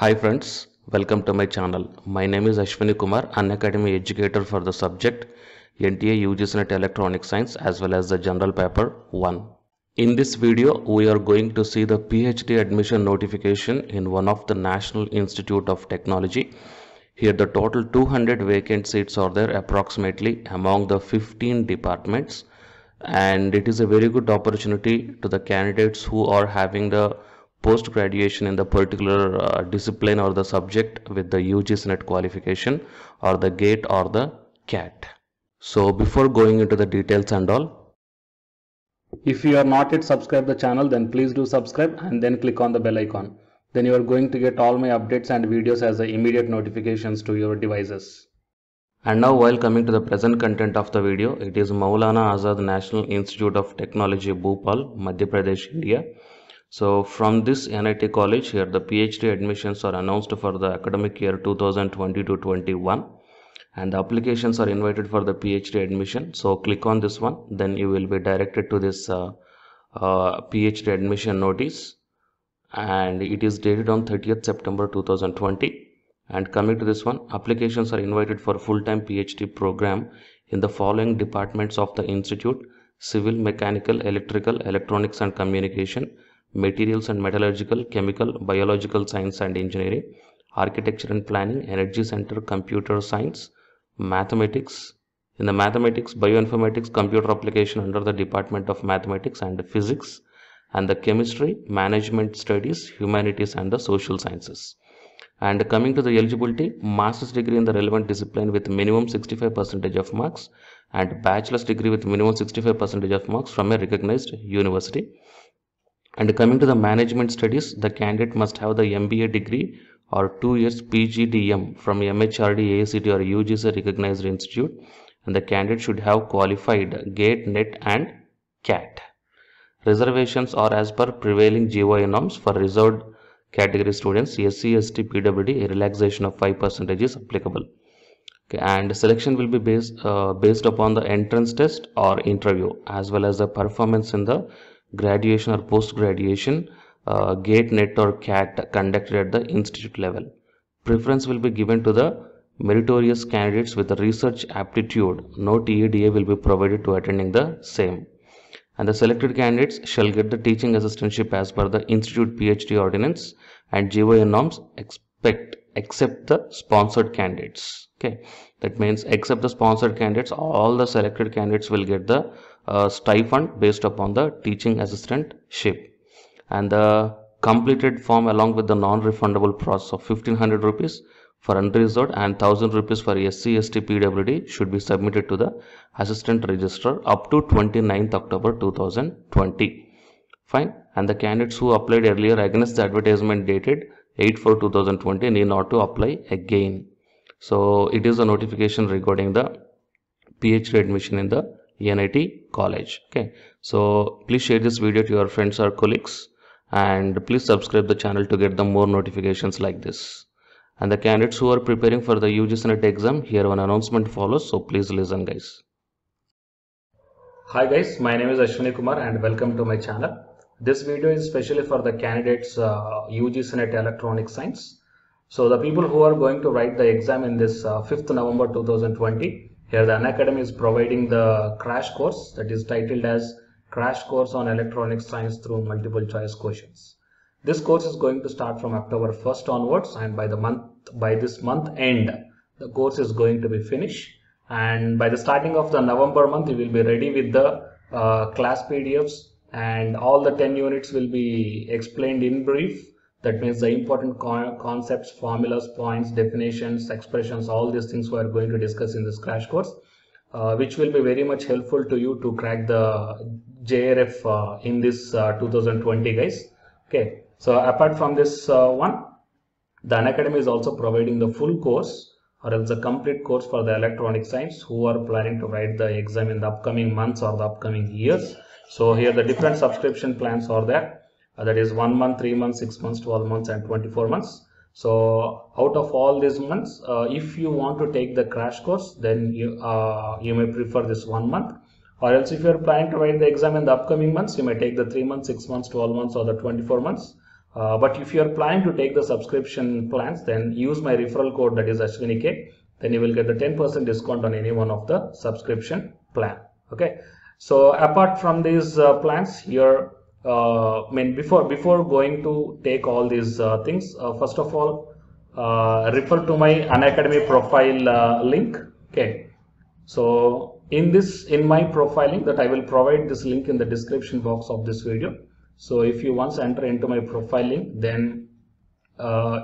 Hi friends, welcome to my channel. My name is Ashwini Kumar, Unacademy educator for the subject NTA UGC NET Electronic Science as well as the General Paper 1. In this video, we are going to see the PhD admission notification in one of the National Institute of Technology. Here the total 200 vacant seats are there approximately among the 15 departments and it is a very good opportunity to the candidates who are having the post graduation in the particular uh, discipline or the subject with the UGC NET qualification or the GATE or the CAT. So before going into the details and all, If you are not yet subscribed the channel then please do subscribe and then click on the bell icon. Then you are going to get all my updates and videos as the immediate notifications to your devices. and now while coming to the present content of the video, it is Maulana Azad National Institute of Technology Bhopal, Madhya Pradesh, India. So from this NIT college here the PhD admissions are announced for the academic year 2020 to 21 and the applications are invited for the PhD admission. So click on this one then you will be directed to this uh, uh, PhD admission notice and it is dated on 30th September 2020 and coming to this one applications are invited for full-time PhD program in the following departments of the institute civil mechanical electrical electronics and communication materials and metallurgical chemical biological science and engineering architecture and planning energy center computer science mathematics. In the mathematics bioinformatics computer application under the department of mathematics and physics and the chemistry management studies humanities and the social sciences. And coming to the eligibility master's degree in the relevant discipline with minimum 65 percentage of marks and bachelor's degree with minimum 65 percentage of marks from a recognized university and coming to the management studies the candidate must have the mba degree or 2 years pgdm from mhrd act or ugc recognized institute. And the candidate should have qualified gate net and cat. Reservations are as per prevailing GOI norms for reserved category students. SC, ST, PWD a relaxation of 5% is applicable. Okay, and selection will be based uh, based upon the entrance test or interview as well as the performance in the graduation or post graduation uh, gate net or cat conducted at the institute level. Preference will be given to the meritorious candidates with research aptitude. No TADA will be provided to attending the same. And the selected candidates shall get the teaching assistantship as per the institute PhD ordinance and GOI norms expect except the sponsored candidates okay that means except the sponsored candidates all the selected candidates will get the uh, stipend based upon the teaching assistantship and the completed form along with the non-refundable process of 1500 rupees for unreserved and 1000 rupees for SC, ST, PWD should be submitted to the assistant registrar up to 29th October 2020. Fine. And the candidates who applied earlier against the advertisement dated 8 for 2020 need not to apply again. So it is a notification regarding the PhD admission in the NIT college. Okay. So please share this video to your friends or colleagues and please subscribe the channel to get the more notifications like this and the candidates who are preparing for the UGC NET exam here one announcement follows so please listen guys Hi guys, my name is Ashwini Kumar and welcome to my channel. This video is specially for the candidates uh, UGC NET Electronic Science. So the people who are going to write the exam in this uh, 5th November 2020, here the Unacademy is providing the crash course that is titled as Crash Course on Electronic Science through Multiple Choice Questions. This course is going to start from October 1st onwards and by the month by this month end the course is going to be finished and by the starting of the November month you will be ready with the uh, class PDFs and all the 10 units will be explained in brief. That means the important con concepts formulas points definitions expressions all these things we are going to discuss in this crash course uh, which will be very much helpful to you to crack the JRF uh, in this uh, 2020 guys. Okay. So apart from this uh, one the Unacademy is also providing the full course or else a complete course for the electronic science who are planning to write the exam in the upcoming months or the upcoming years. So here the different subscription plans are there. Uh, that is 1 month, 3 months, 6 months, 12 months and 24 months. So out of all these months, uh, if you want to take the crash course, then you, uh, you may prefer this 1 month. Or else if you are planning to write the exam in the upcoming months, you may take the 3 months, 6 months, 12 months or the 24 months. Uh, but if you are planning to take the subscription plans, then use my referral code that is Ashwini Then you will get the 10% discount on any one of the subscription plan. Okay. So apart from these uh, plans here, uh, I mean before before going to take all these uh, things, uh, first of all, uh, refer to my Unacademy profile uh, link. Okay. So in this in my profiling that I will provide this link in the description box of this video so if you once enter into my profile link, then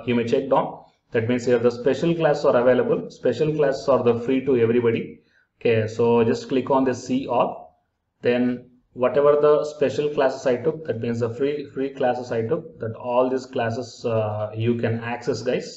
you may check down. That means here the special classes are available. Special classes are the free to everybody. Okay, so just click on the see all. Then whatever the special classes I took, that means the free free classes I took, that all these classes uh, you can access, guys.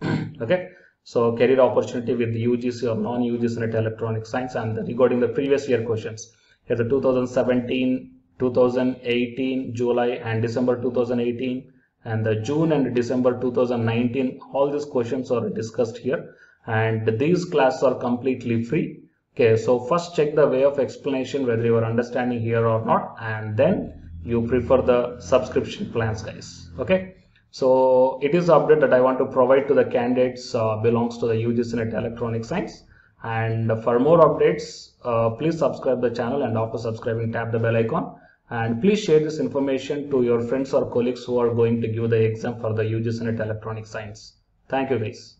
okay. So career opportunity with UGC or non-UGC net electronic science and regarding the previous year questions. Here the 2017 2018 July and December 2018 and the June and December 2019 all these questions are discussed here and these classes are completely free okay so first check the way of explanation whether you are understanding here or not and then you prefer the subscription plans guys. Okay? So it is update that I want to provide to the candidates uh, belongs to the UGC NET Electronic Science. And for more updates uh, please subscribe the channel and after subscribing tap the bell icon. And please share this information to your friends or colleagues who are going to give the exam for the UGC NET Electronic Science. Thank you guys.